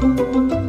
Música